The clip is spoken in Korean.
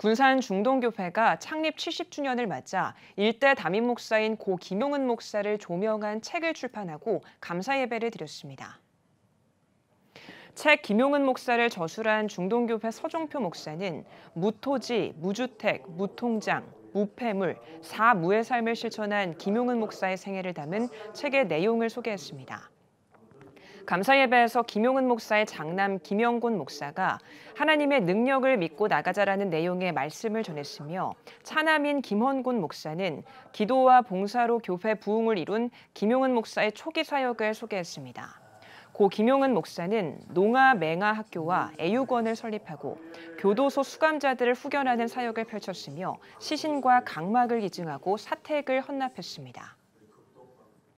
군산 중동교회가 창립 70주년을 맞아 일대 담임 목사인 고 김용은 목사를 조명한 책을 출판하고 감사 예배를 드렸습니다. 책 김용은 목사를 저술한 중동교회 서종표 목사는 무토지, 무주택, 무통장, 무폐물, 사무의 삶을 실천한 김용은 목사의 생애를 담은 책의 내용을 소개했습니다. 감사 예배에서 김용은 목사의 장남 김영곤 목사가 하나님의 능력을 믿고 나가자라는 내용의 말씀을 전했으며 차남인 김헌곤 목사는 기도와 봉사로 교회 부흥을 이룬 김용은 목사의 초기 사역을 소개했습니다. 고 김용은 목사는 농아 맹아 학교와 애육원을 설립하고 교도소 수감자들을 후견하는 사역을 펼쳤으며 시신과 각막을 기증하고 사택을 헌납했습니다.